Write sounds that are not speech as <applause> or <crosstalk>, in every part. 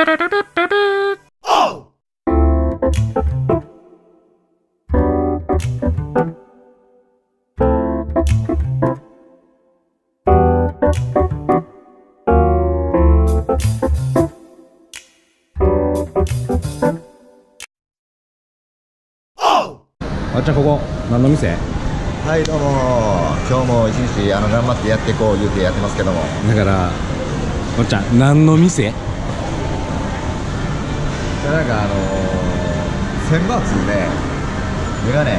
あっちゃんここ何の店？はいどうも。今日も一日あの頑張ってやっていこう言うてやってますけども。だからおっちゃん何の店？なんかあのー、千バーツでメガネ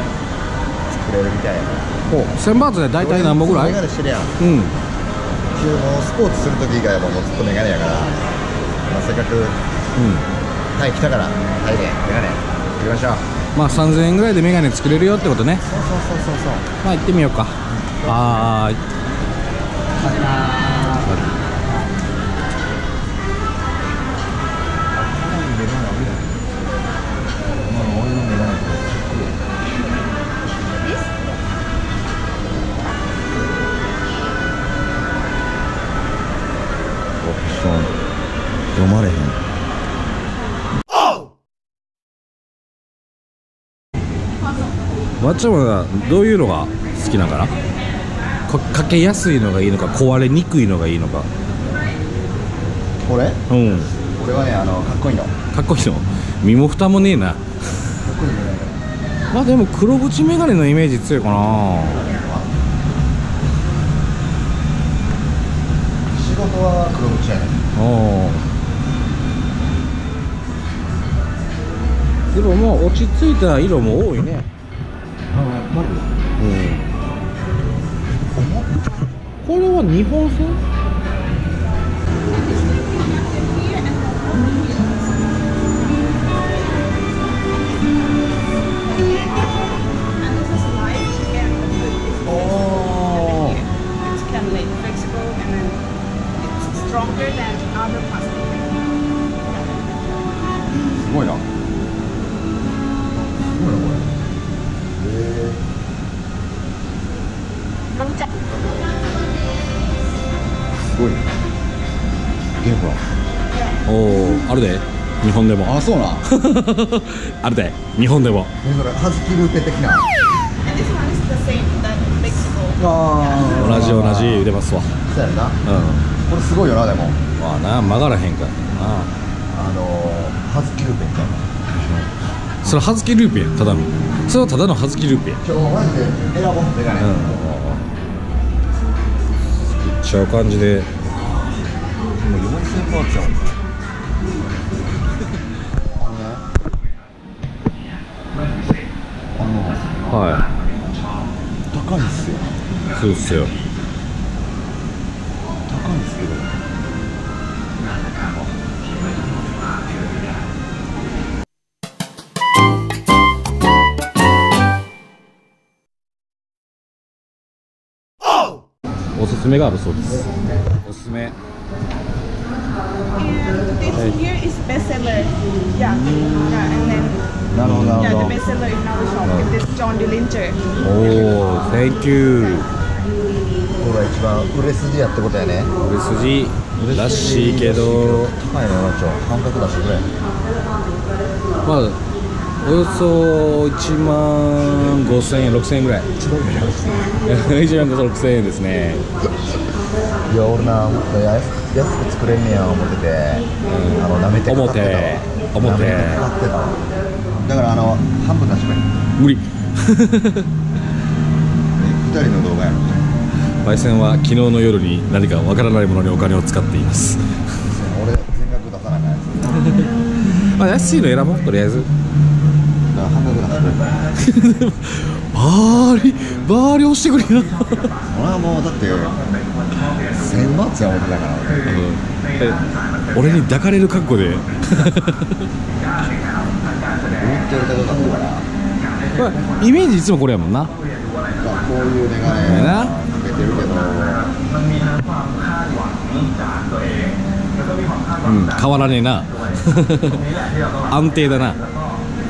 作れるみたいやからお千バーツで大体何本ぐらい？メガネしてるやんうんスポーツする時以外はもうずっとメガネやから、まあ、せっかくうんタイ来たからタイでメガネ作りましょう。まあ3000円ぐらいでメガネ作れるよってことね。そうそうそうそうそう。まあ行ってみようか。はーい。オ読まれへん。わっちゃんはどういうのが好きなんかな？こかけやすいのがいいのか壊れにくいのがいいのか。これ？うん。これはねあのかっこいいの。かかっこいいの？身も蓋もねえな。っこいいメガネまあでも黒縁メガネのイメージ強いかな。仕事は黒縁やねおでももう落ち着いた色も多いね。マジうんこれは日本製？おー It's kind でも。あそうな <laughs> あるで日本でも。えそれハズキルーペ的な？あ同じ同じ言うてますわ。そうやんな。うん。これすごいよなでも。まあな曲がらへんからな。あのー、ハズキルーペみたいなそれハズキルーペや。ただの。それはただのハズキルーペや。今日マジで選ぼうメガネ、うん。ちゃう感じで。もう4000バーツやもんはの高いんすよいそうっすよ高いんですけどおすすめがあるそうですおすすめ And this here is bestseller. Yeah. yeah. And then なるほどなるほ the ど bestseller in our shop. Is this John DeLincher. おお Thank you. これが一番売れ筋やってことやね。売れ筋らしいけど。高いのよなちょ半額だしぐらいまあおよそ1万5000円6000円ぐらい。1万5000 6000円ですね。いや俺なもっと安く安く作れんねや思ってて、あの舐めてかかってたわ思って舐めてかかってだからあの半分出してくれ無理。二人の動画やろパイセンは昨日の夜に何かわからないものにお金を使っています。俺全額出さなあかんやつ。<laughs> まあ安いの選ぼうとりあえず。だから半額出してくれバーリバーリ押してくれよ。俺はもうだって千バーツや思ってたから。え俺に抱かれる格好で。売ってることだったから。まあイメージいつもこれやもんな。まあこういうメガネな。かけてるけど。うん変わらねえな。<laughs> 安定だな。や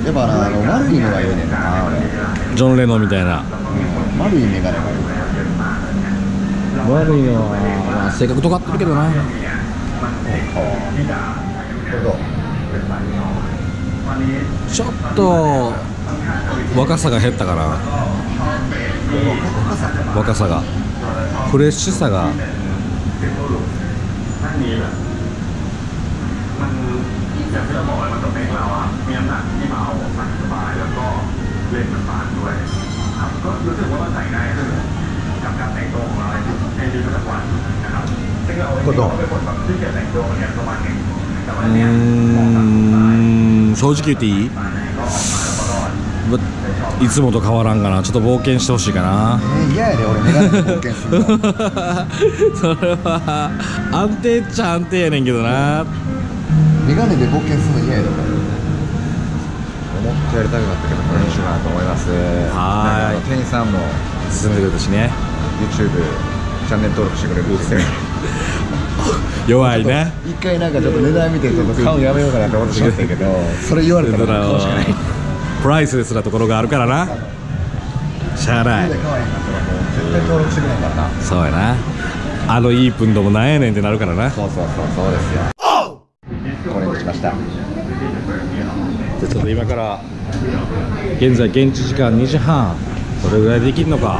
っぱなあの丸いのがいいねんな俺。ジョン・レノンみたいな。丸いメガネがいい悪いのは、まあ、性格尖ってるけどな。れどう？ちょっと若さが減ったかな。若さが。フレッシュさが。これどううーん正直言っていい？まいつもと変わらんかな。ちょっと冒険してほしいかな。えー、嫌やで俺。メガネで冒険するの。それは安定っちゃ安定やねんけどな。メガネで冒険するの嫌やで。俺思ってやりたくなったけどこれにしようかなと思います。はーい店員さんも進んでくれたしね。YouTube チャンネル登録してくれるって言って弱いね。一回なんかちょっと値段見てちょっと買うのやめようかなと思ってしまったけどそれ言われたら買うしかない。プライスレスなところがあるからな。しゃあない。絶対登録してくれへんからな。そうやな。あのいいプンドもなんやねんってなるからな。そうそうそうそうですよ。これにしました。じゃあちょっと今から現在現地時間2時半。どれぐらいできるのか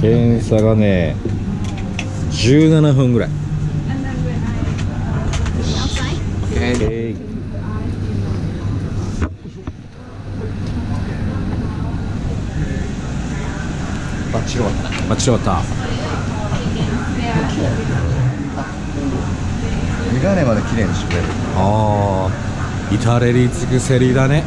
検査がね17分ぐらい。終わった。間違った。メガネまで綺麗にしてくれる。ああ至れり尽くせりだね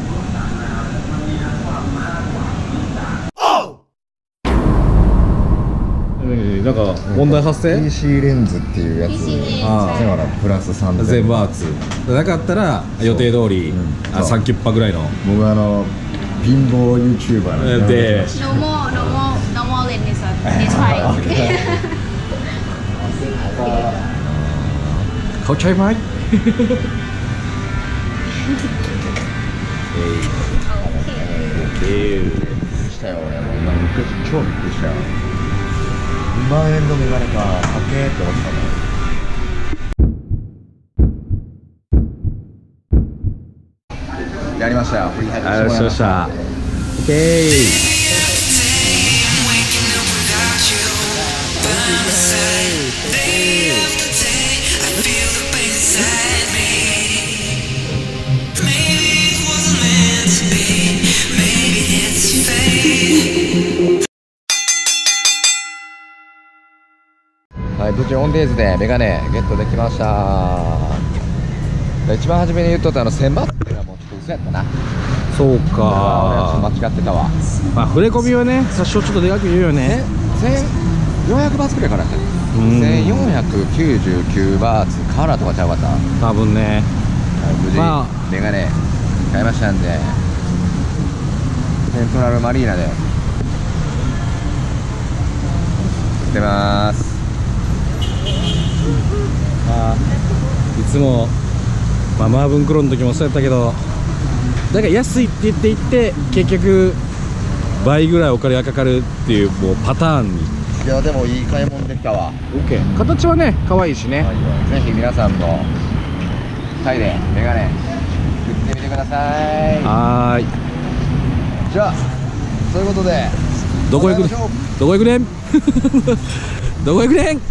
なんか問題発生 PC レンズっていうやつ PC レンズあだからプラス3000全部アーツなかったら予定通り、うんあそう3キュッパぐらいの僕あの貧乏 YouTuber なんで no more, no more, no more lens this one. This fine. เข้าใจไหม okay. したよ俺もう今びっくりした超びっくりしたよ 2万円のメガネかかっけーって思ってたもんやりましたよ。振りりがとうございました。OK 事オンデイズでメガネゲットできました。一番初めに言っとったあの1000バーツっていうのはもうちょっと嘘やったな。そう俺は間違ってたわ。まあ触れ込みはね多少ちょっとでかく言うよね。1400バーツくらいからやった。うん。1499バーツからとかちゃうかった、はい、多分ね。無事、まメガネ買いましたんで。セントラルマリーナで。売ってます。まあいつも、まあ、マーブンクローの時もそうやったけどだから安いって言って言って結局倍ぐらいお金がかかるっていうもうパターンに。いやでもいい買い物できたわ。OK 形はね可愛いしね。ぜひ皆さんもタイでメガネ売ってみてください。はーい。じゃあそういうことでどこ行くねどこ行くねん？どこ行くねん？